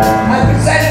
I present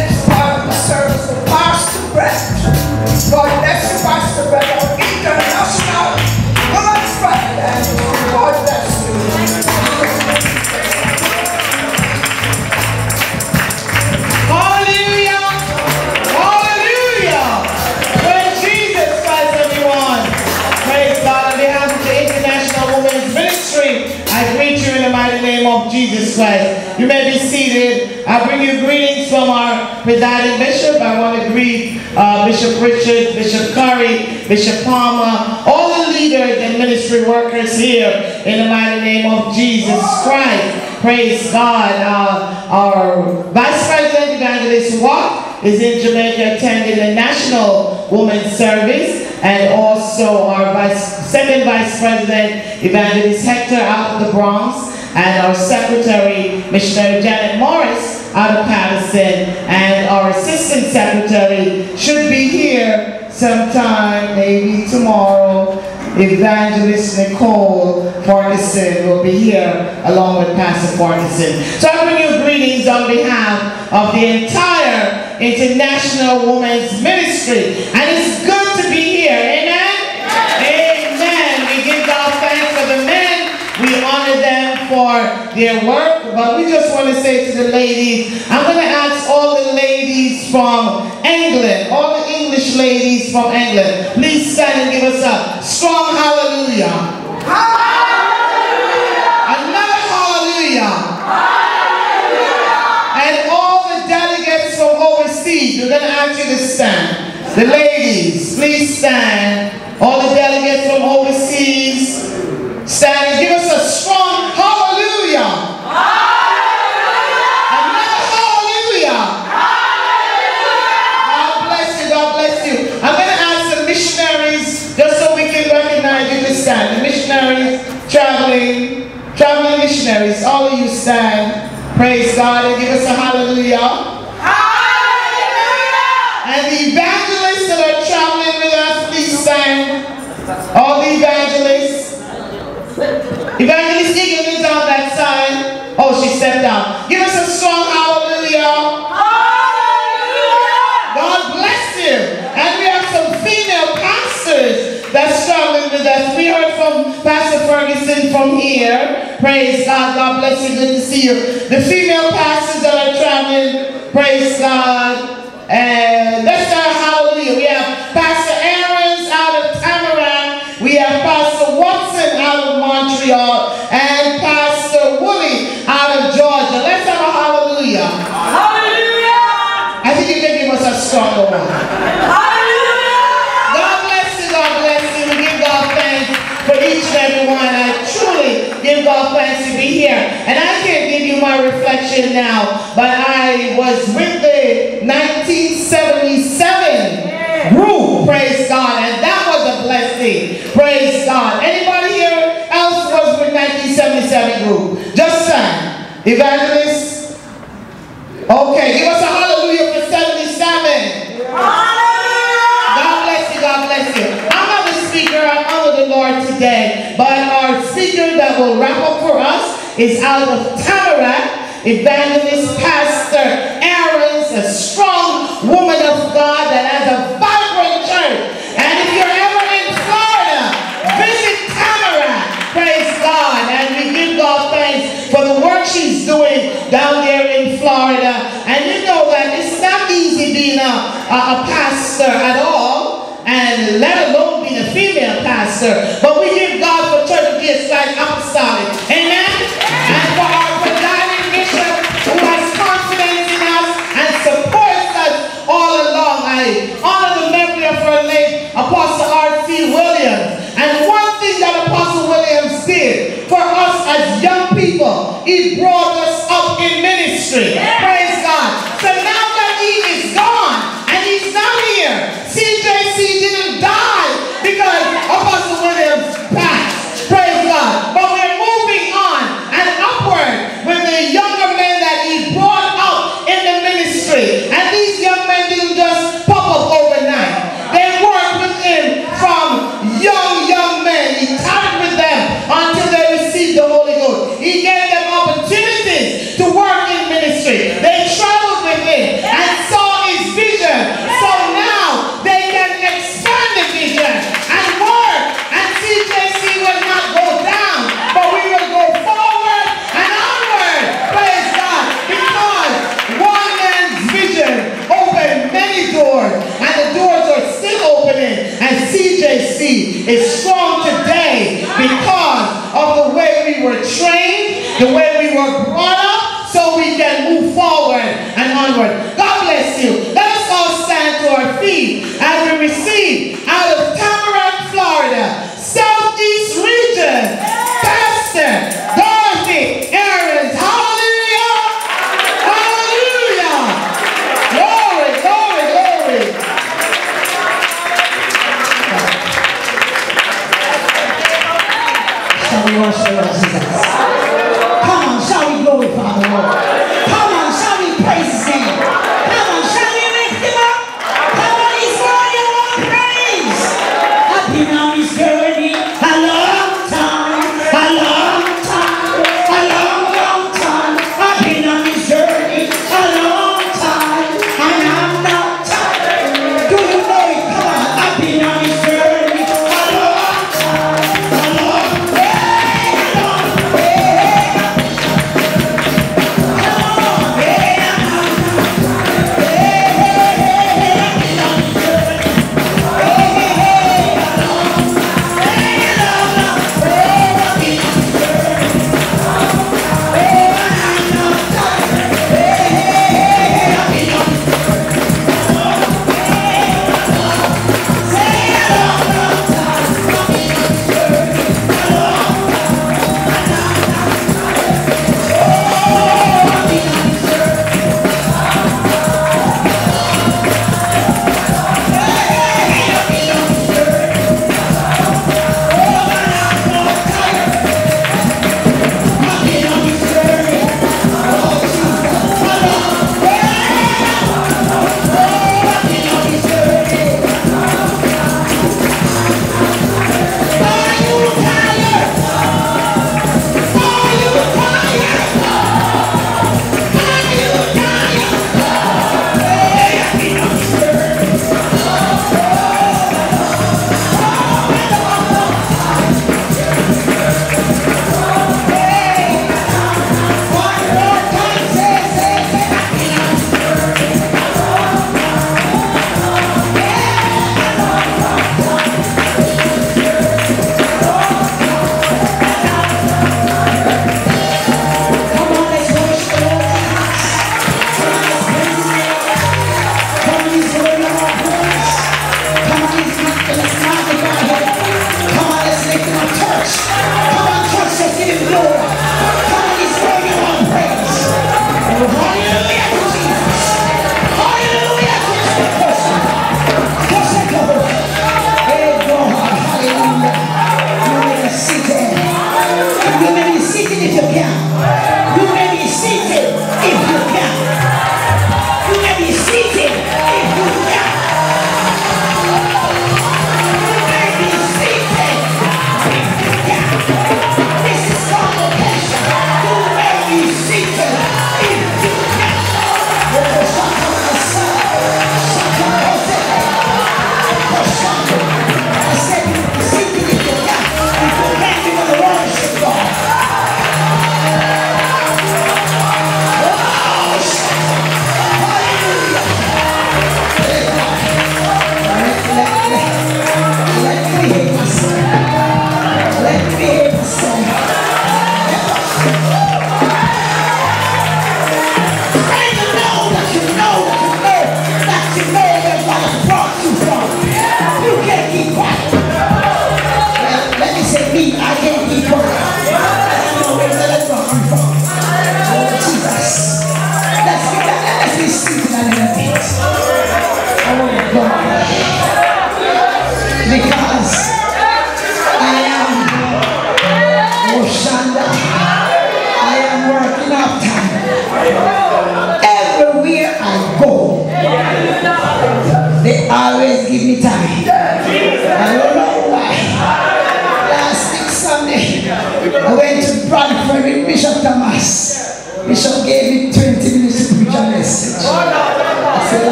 presiding bishop. I want to greet uh, Bishop Richard, Bishop Curry, Bishop Palmer, all the leaders and ministry workers here in the mighty name of Jesus Christ. Praise God. Uh, our Vice President Evangelist Watt is in Jamaica attending the National Women's Service and also our vice, second Vice President Evangelist Hector out of the Bronx and our Secretary Missionary Janet Morris out of Paterson and our Assistant Secretary should be here sometime, maybe tomorrow. Evangelist Nicole Farquharson will be here along with Pastor Farquharson. So I bring you greetings on behalf of the entire International Women's Ministry. And it's good to be here. Amen? Amen. We give God thanks for the men. We honor them for their work. But we just want to say to the ladies, I'm going to ask all the ladies from England, all the English ladies from England, please stand and give us a strong hallelujah. Another hallelujah. And all the delegates from overseas, we're going to ask you to stand. The ladies, please stand. All the delegates from overseas, stand and give us a strong hallelujah. Another hallelujah. God bless you, God bless you. I'm going to ask the missionaries, just so we can recognize you to stand. The missionaries traveling, traveling missionaries, all of you stand. Praise God and give us a hallelujah. And the evangelists that are traveling with us, please stand. All the evangelists. Evangelist Egan is on that side. Oh, she stepped down. Give us a strong hallelujah. God bless you. And we have some female pastors that's with. We heard from Pastor Ferguson from here. Praise God. God bless you. Good to see you. The female pastors that are traveling, praise God. And let's start hallelujah. We have Pastor Aarons out of Tamarac. We have Pastor Watson out of Montreal. Now, but I was with the 1977 group, praise God, and that was a blessing. Praise God. Anybody here else was with 1977 group? Just sang. Evangelists? Okay, give us a hallelujah for 77. God bless you, God bless you. I'm not the speaker, I honor the Lord today, but our speaker that will wrap up for us is out of Tamarac, Evangelist Pastor Aarons, a strong woman of God that has a vibrant church. And if you're ever in Florida, visit Tamarac. Praise God. And we give God thanks for the work she's doing down there in Florida. And you know that it's not easy being a, a, a pastor at all, and let alone being a female pastor. But we give God Lord. And the doors are still opening. And CJC is strong today because of the way we were trained, the way we were brought up, so we can move forward and onward. God bless you.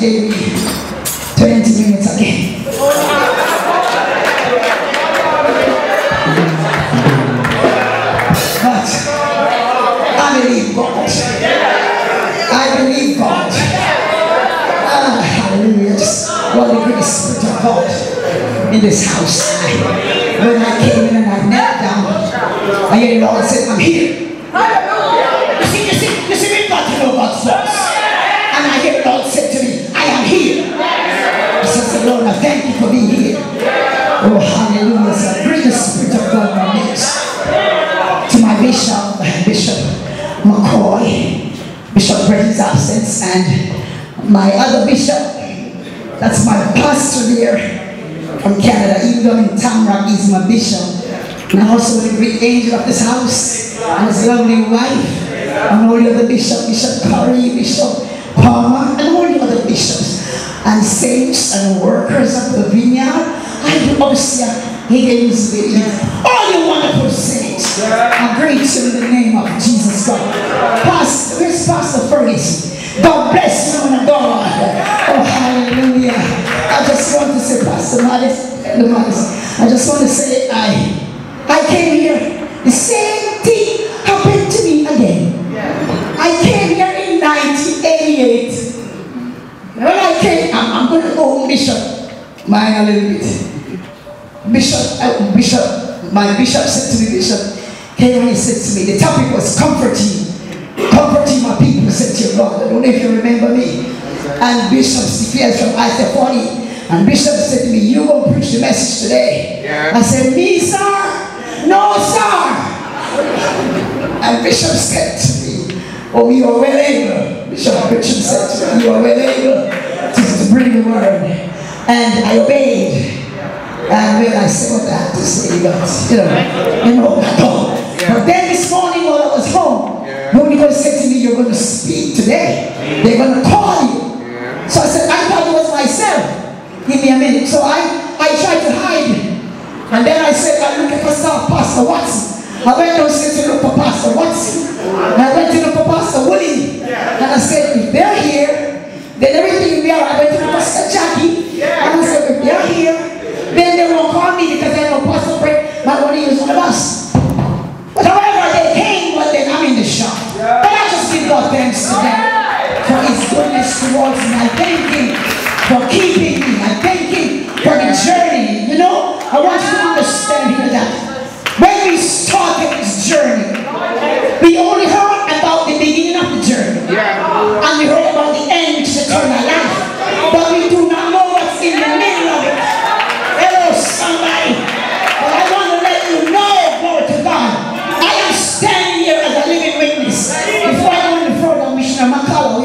just 20 minutes again. But I believe God. I believe God. Ah, hallelujah. Just what the great spirit of God in this house. When I came in and I knelt down, I hear the Lord said, I'm here. Lord, I thank you for being here. Oh, hallelujah. So bring the Spirit of God my midst. To my bishop, Bishop McCoy, Bishop Brett's absence, and my other bishop, that's my pastor there from Canada, even though in Tamarac, he's my bishop. And also the great angel of this house, and his lovely wife, and all the other bishops, Bishop Curry, Bishop Palmer, and all the other bishops, and saints and workers of the vineyard, and the overseer, Higgins, all you wonderful saints. I greet you in the name of Jesus God. Pastor, where's Pastor Ferguson? God bless you, man God. Oh, hallelujah. I just want to say, Pastor Modest, I just want to say, I, I came here. The same thing happened to me again. I came here in 1988. When I came, I'm, I'm going to Bishop. Mine a little bit. Bishop, uh, Bishop, my bishop said to me, Bishop, came and he said to me, the topic was comforting. Comforting my people, said to your God. I don't know if you remember me. And Bishop Stephen from Isaiah 40. And Bishop said to me, you going to preach the message today. Yeah. I said, me, sir? No, sir. And Bishop said to me, Oh, you are well able. Bishop Richard said to me, You are well able to, bring the word. And I obeyed. And when oh, I said what I had to say, but you know, you know, I don't. But then this morning while I was home, the Holy Ghost said to me, You're going to speak today. They're going to call you. So I said, I thought it was myself. Give me a minute. So I, I tried to hide. And then I said, I'm looking for South Pastor Watson. I went downstairs to look for Pastor Watson. And I went to look for Pastor Willie. And I said, if they're here, then everything will be all right. I went to Sister Jackie. And I said, if they're here, then they won't call me because I know Pastor Brett might want to use one of us. But however they came, but then I'm in the shop. But I just give God thanks to them for his goodness towards me. I thank him for keeping me. I thank him for the journey. You know, I want you to understand here that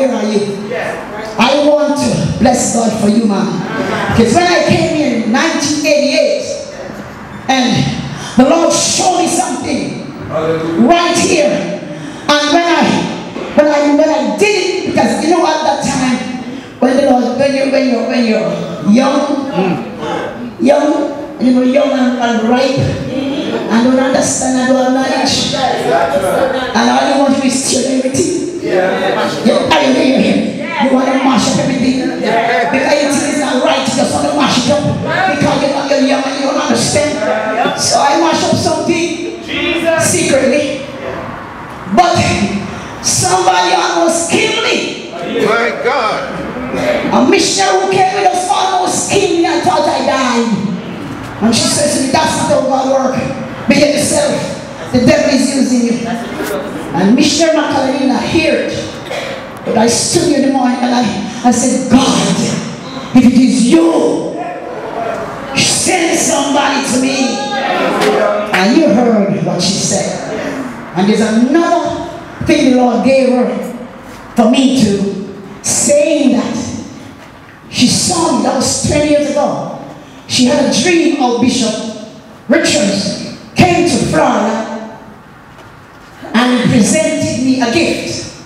where are you? I want to bless God for you, man. Because when I came in 1988, and the Lord showed me something right here. And when I when I when I did it, because you know at that time, when the Lord when you when you when you're young, young, you know, young and, and ripe, and don't understand and don't have knowledge. And all you want to is steal everything. Yeah, are you hearing? You want to mash up everything. Because you think it's not right, you just want to mash it up. Because you're not you're young and you don't understand. So I mash up something secretly. But somebody almost killed me. My God. A missionary who came with us almost killed me. I thought I died. And she says to me, that's not how God work. Be yourself. The devil is using you. And Missionary Macarena heard it. But I stood here in the morning and I, I said, God, if it is you, send somebody to me. And you heard what she said. And there's another thing the Lord gave her for me to saying that she saw me, that was 20 years ago. She had a dream of Bishop Richards came to Florida presented me a gift.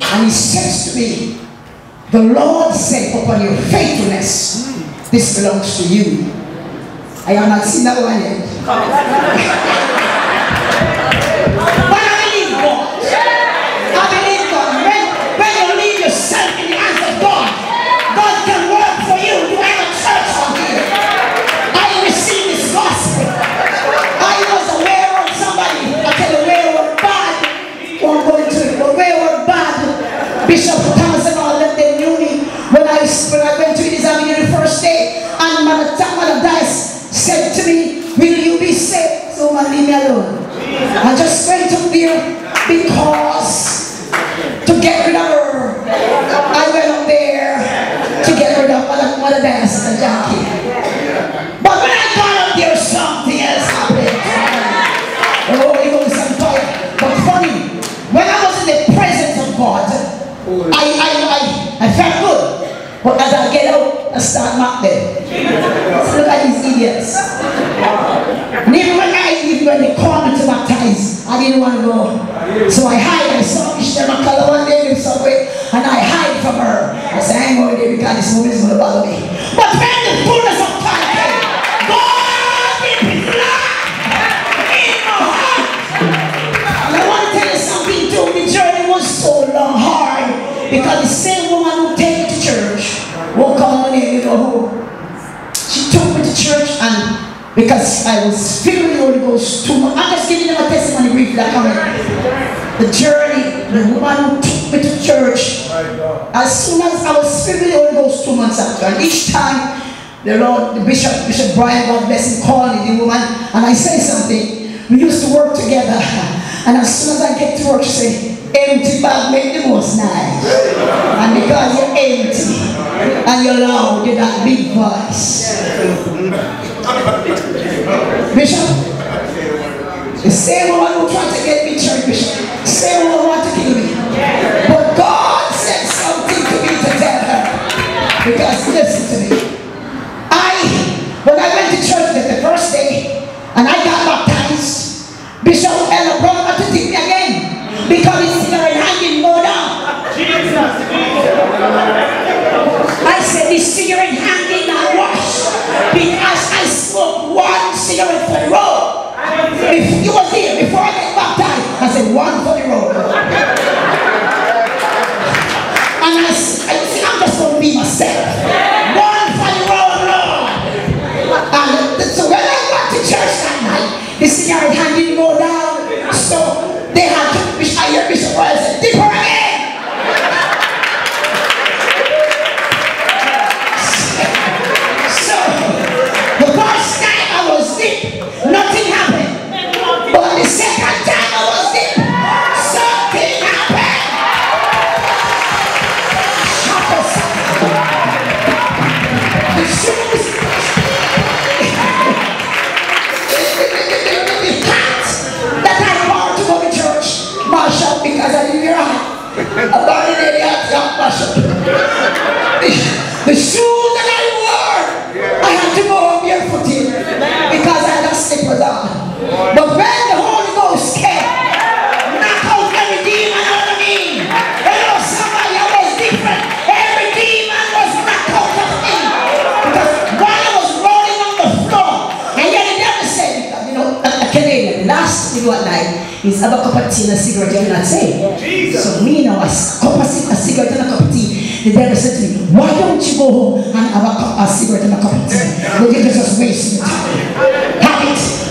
And he says to me, the Lord said upon your faithfulness, this belongs to you. I have not seen that one yet. I good. But as I get out, I start back there. Look at these idiots. And even when I, even when they called me to baptize, I didn't want to go. So I hide. I saw Michelle McCullough one day in subway, and I hide from her. I said, I ain't going there because this woman is going to bother me. But when the because I was filled with the Holy Ghost too much. I'm just giving them a testimony briefly. I come The journey, the woman who took me to church, as soon as I was filled with the Holy Ghost two months after, and each time the Lord, the Bishop, Bishop Brian, God bless him, called me, the woman, and I say something. We used to work together, and as soon as I get to work, she say, empty bag make the most nice. And because you're empty, and you're loud with that big voice. Bishop, the same one who tried to get me church, Bishop, the same one who wanted to kill me. But God said something to me to tell her. Because listen to me. I, when I went to church the, first day, and I got baptized, is have a cup of tea and a cigarette, you're not saved. So me now, a cup of ci- a cigarette and a cup of tea. The devil said to me, why don't you go home and have a, cup, a cigarette and a cup of tea? You're just wasting your time. Have it.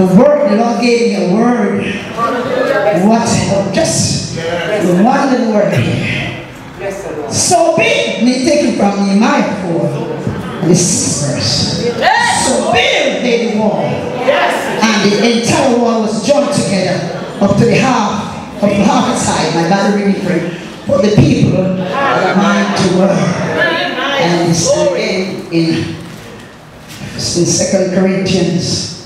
The word. The Lord gave me a word. What? Just the one little word. So be, me taken from Nehemiah 4, and the sixth verse. So build they the wall, and the entire wall was joined together up to the half, of the half height. My Bible reading for. For the people are mind to work. And it's again in, in Second Corinthians,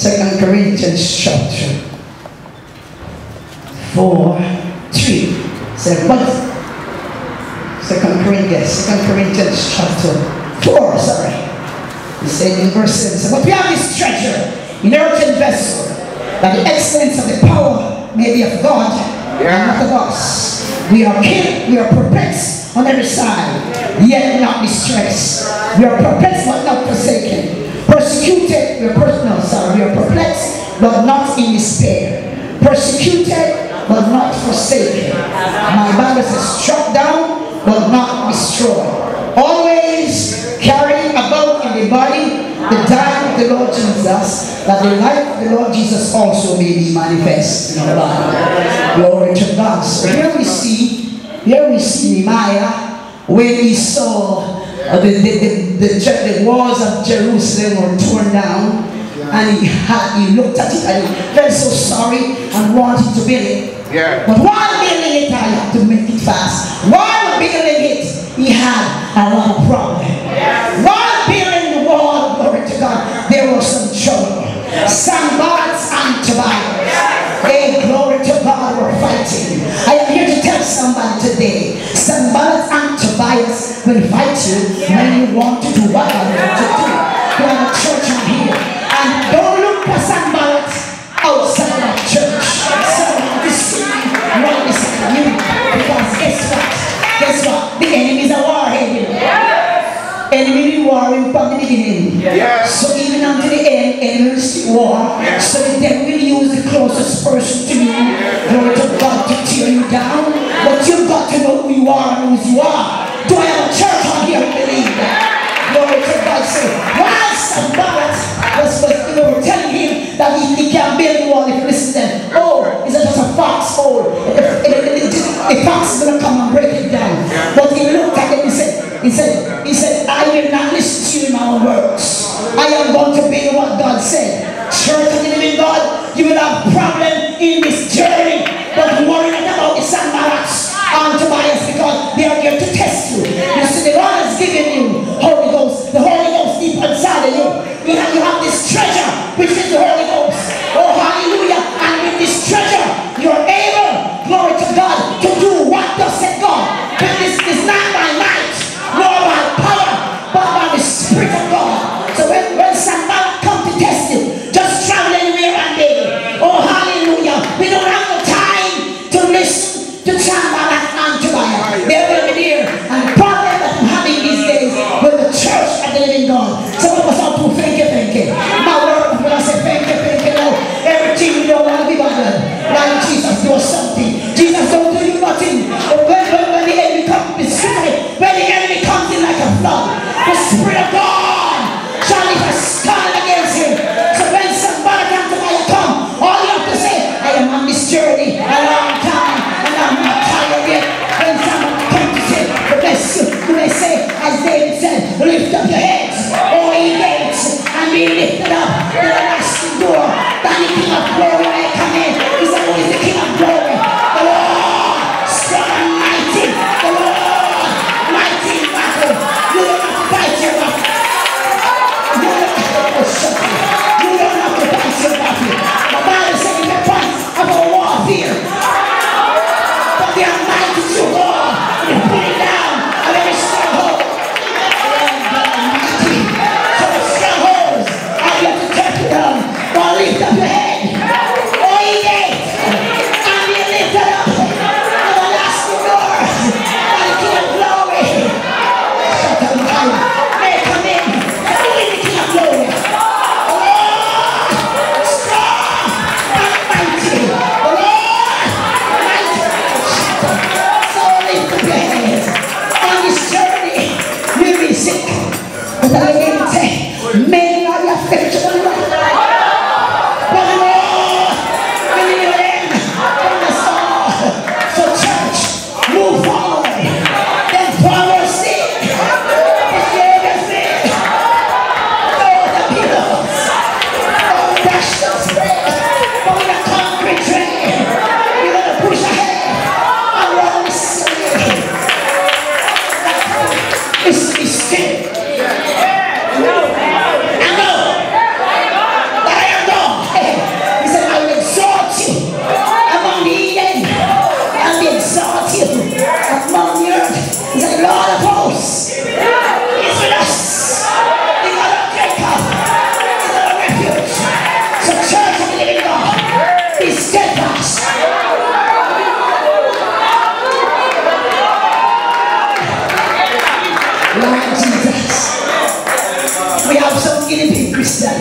Second Corinthians chapter four, three. Say what? Second Corinthians, Second Corinthians chapter four, sorry. He said in verse 7, said, But we have this treasure in earthen vessel, that the excellence of the power may be of God and not of us. We are killed, we are perplexed on every side, yet not distressed. We are perplexed but not forsaken. Persecuted, we're personal, sorry, we're perplexed, but not in despair. Persecuted, but not forsaken. My Bible says, struck down, but not destroyed. Always carrying about in the body the dying of the Lord Jesus, that the life of the Lord Jesus also may be manifest in our life. Glory to God. So here we see, here we see Nehemiah when he saw uh, the, the, the, the, walls of Jerusalem were torn down. Yeah. And he, had, he looked at it and he felt so sorry and wanted to build it. Yeah. But while building it, I had to make it fast. While building it, he had a lot of problems. Yes. While building the wall, glory to God, there was some trouble. Some gods and Tobias. Yes. Hey, glory to God, were fighting. I am here to tell somebody today, some gods eyes will fight you when you want to do what say, why Sanballat was, was you know, telling him that he, he can build the wall if listen. Oh, it's just a foxhole. The fox is going to come and break it down. But he looked at him and said, he said, he said, I will not listen to you in my own words. I am going to be what God said. Church, you believe in God, you will have problems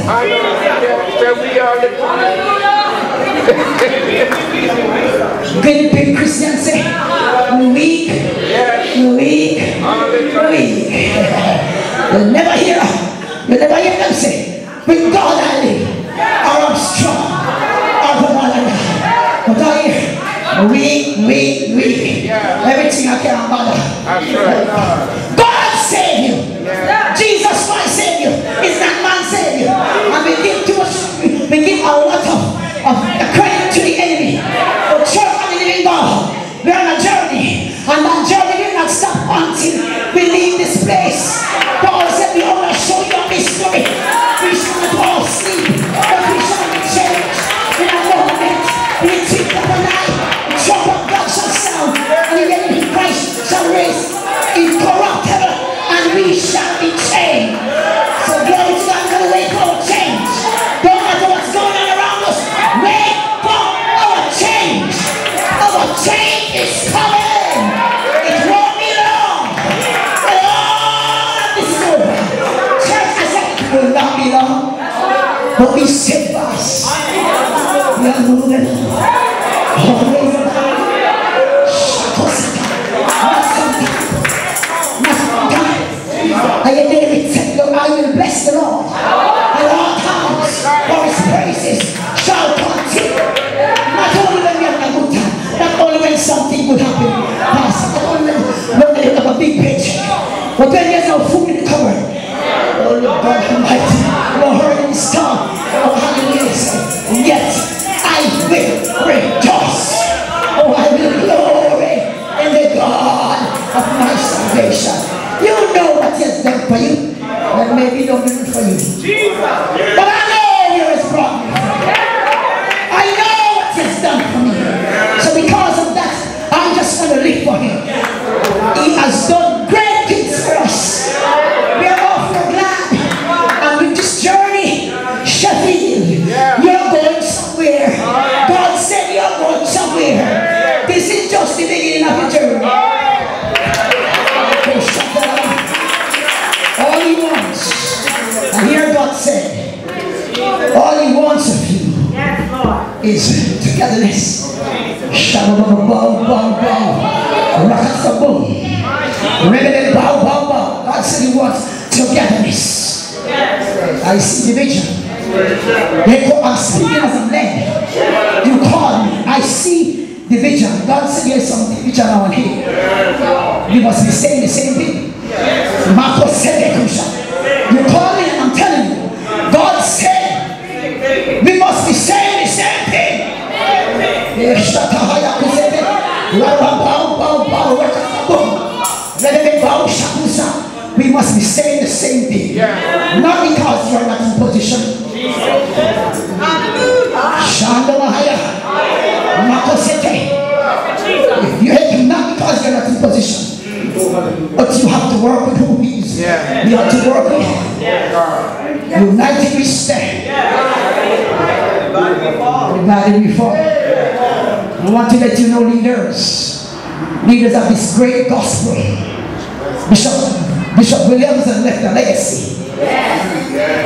I know that, that we are Good big Christian say, weak, weak, weak. You'll never hear, you'll never hear them say, with God I live, or I'm strong, or the mother But I hear, weak, weak, weak. Everything I get, I'm better. That's right. But when bow bow bow. God said he wants togetherness. I see division. They call, I'm speaking as a man. You call me. I see division. God said there's some division on here. You must be saying the same thing. Marcos said You call me and I'm telling you. God said we must be saying the same thing. We must be saying the same thing. Not because you're not in position. Makosete. You have not because you're not in position. But you have to work with who he is. Yeah. You have to work with United we stand. Everybody before. I want to let you know leaders. Leaders of this great gospel. Bishop Bishop Williamson left a legacy.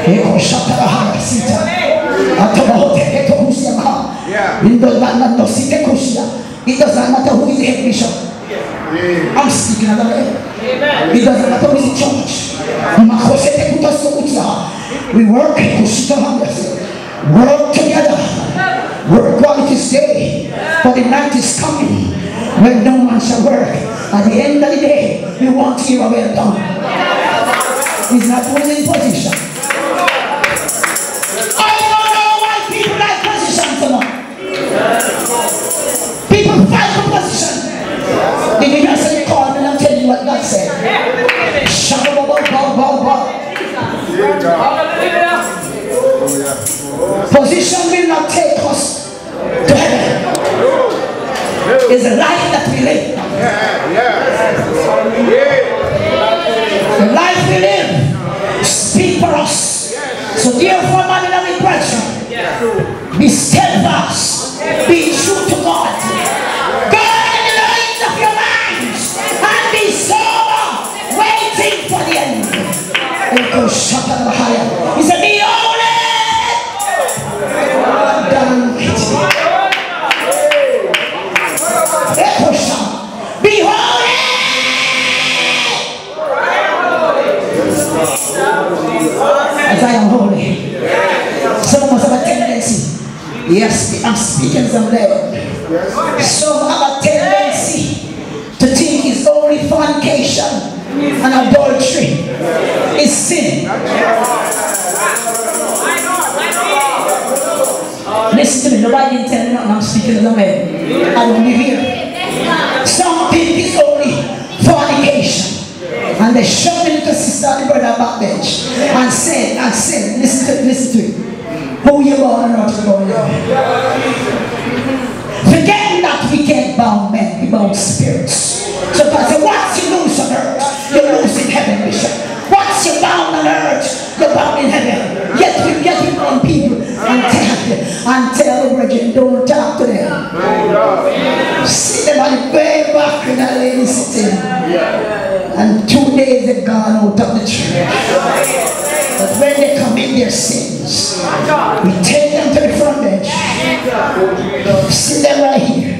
Eko shatarahara sita. Atabahote eko It does not matter site kushia. It does not matter who is the head bishop. I'm speaking of the man. It doesn't matter who is in charge. Makosete. We work. Work together. Work while it is day. For the night is coming when no man shall work. At the end of the day, we want to hear a well done. He's not always in position. I don't know why people like position so much. People fight for position. Did you hear say call me and I'm telling you what God said? Shabba bow bow bow bow. Position will not take us to heaven. It's a life that we live. Yeah, The life we live speak for us. So therefore, my beloved brethren, be steadfast, be true to God. Guard the lines of your minds and be sober, waiting for the end. He I holy. Some of us have a tendency. Yes, I'm speaking some level. Some have a tendency to think it's only fornication and adultery is sin. Listen to me, nobody didn't tell me nothing. I'm speaking to the man. I don't live here. Some think it's only and they shoved me little sister and the brother back bench and said, and said, listen to listen to it. Who you born and not born Forgetting that we can't bound men, we bound spirits. So God said, once you lose on earth, you lose in heaven, Bishop. Once you're bound on earth, you're bound in heaven. Yet we get it on people and tell them, and tell the virgin, don't talk to them. See them on the way back in that lady sitting. Two days they've gone out of the church. But when they come in their sins, we take them to the front bench. See them right here.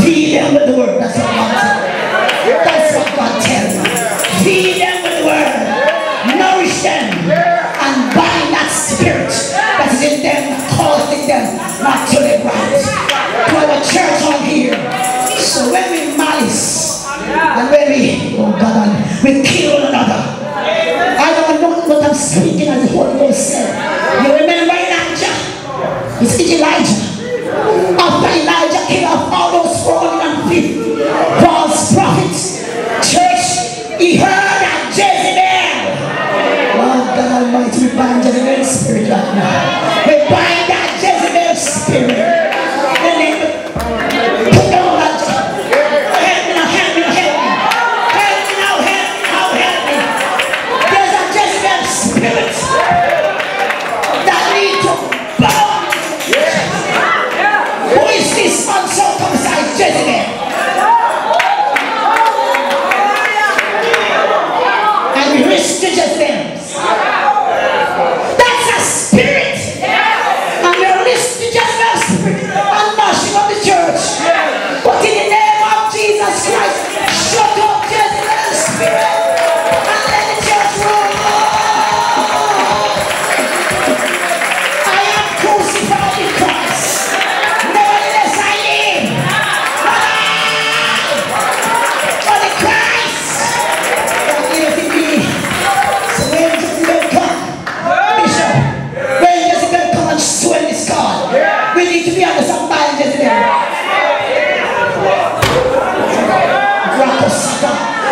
Feed them with the word. That's what God tells That's what God tells me. Feed them with the word. Nourish them. And bind that spirit that is in them, causing them not to live right. To our church on here. So when we malice, and when we, oh God, we kill one another. I don't know what I'm speaking as the Holy Ghost said. You remember Elijah? It's Elijah. After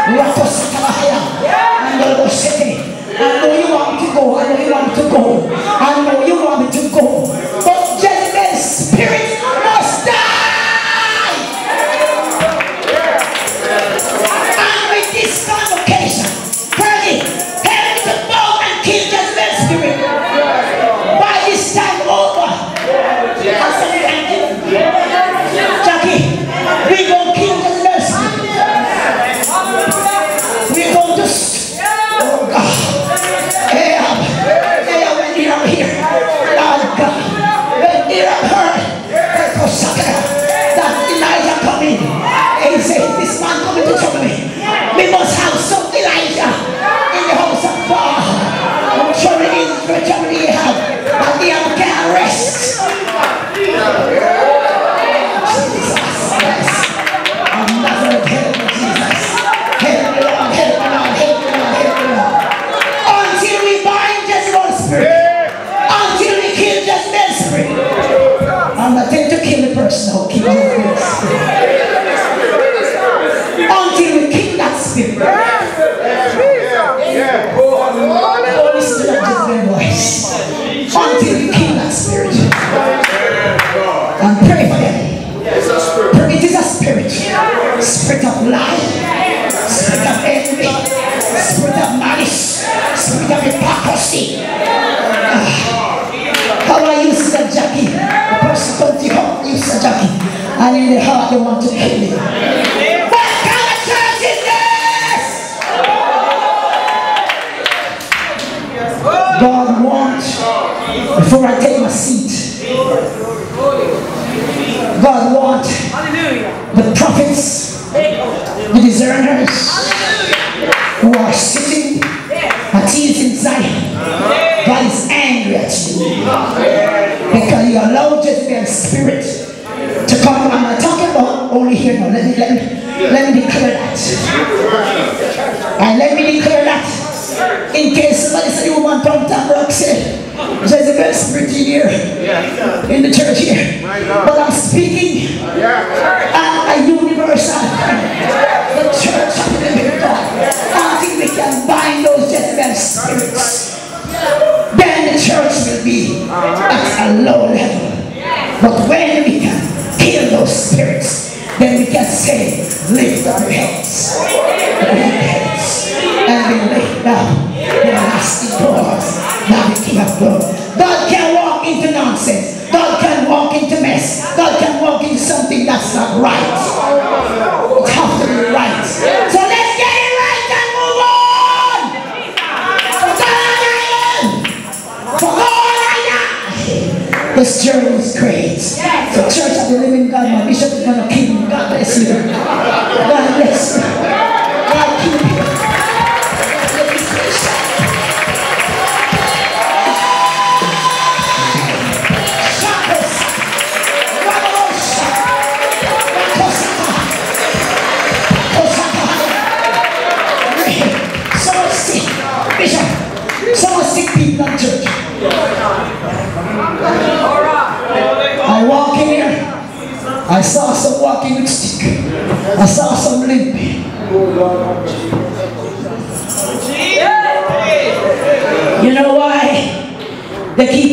Rakosaka,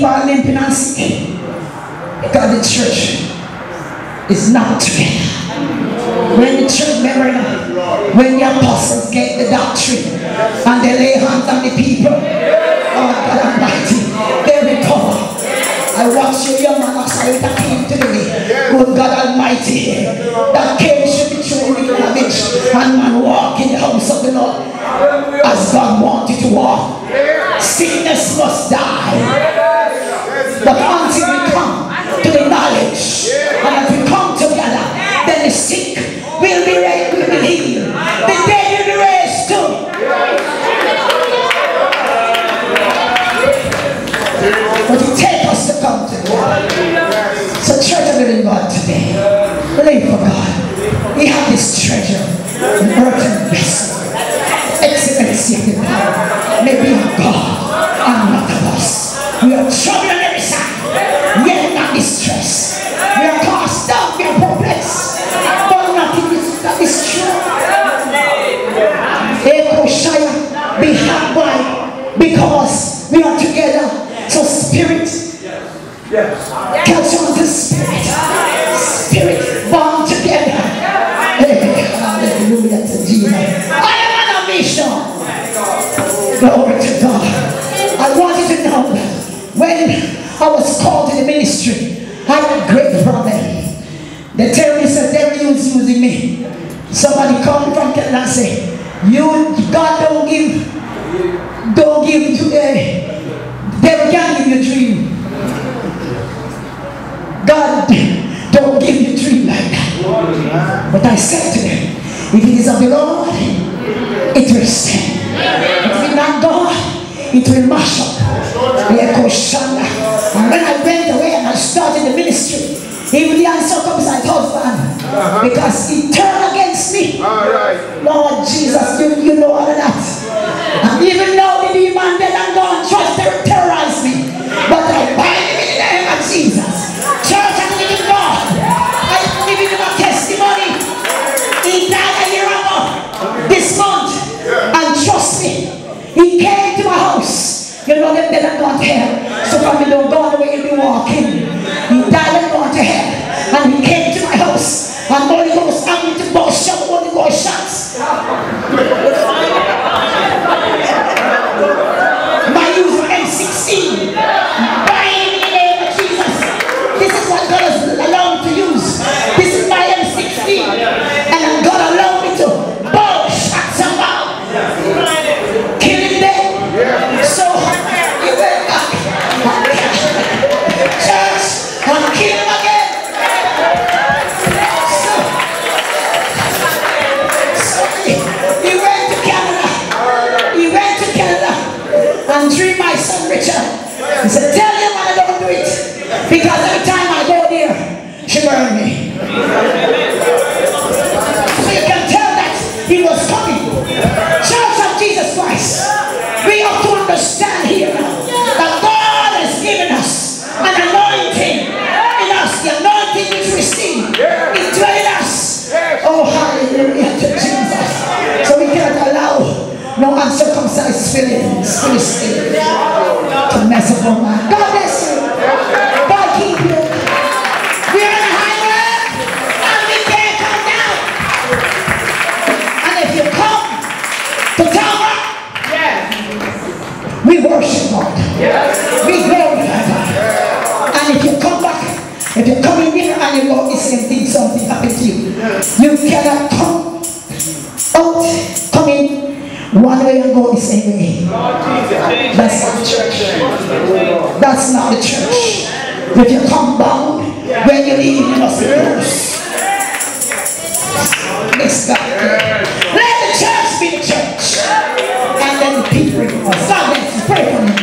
people limping and sick because the church is not together. When the church member, when the apostles get the doctrine and they lay hands on the people, oh God Almighty, they recover. I watch you, young man I say that came to me. Good God Almighty, that came should be truly damaged and man walk in the house of the Lord as God wanted to walk. Sickness must die. The party will come to the knowledge. And as we come together, then the sick will be raised, will be healed. The dead will be raised too. But it takes us to come together. So church of living God today, believe for God. We have this treasure, an earthen vessel. Excellency of the power may be of God. Aleluia. the Lord, it will stand. If we not go, it will mash up. And when I went away and I started the ministry, even the answer comes, I thought, man, because he turned against me. Lord Jesus, you, you know all of that. And even now the demon dead and gone, trust the that I got here. So from the Lord, God, the way you be walking. living animal is indeed something happened to you. You cannot come out, come in, one way and go the same way. That's not the church. That's not the church. If you come bound, when you leave, you must lose. Yes. Let's go. Let the church be the church. And then the people, God, let's pray for me.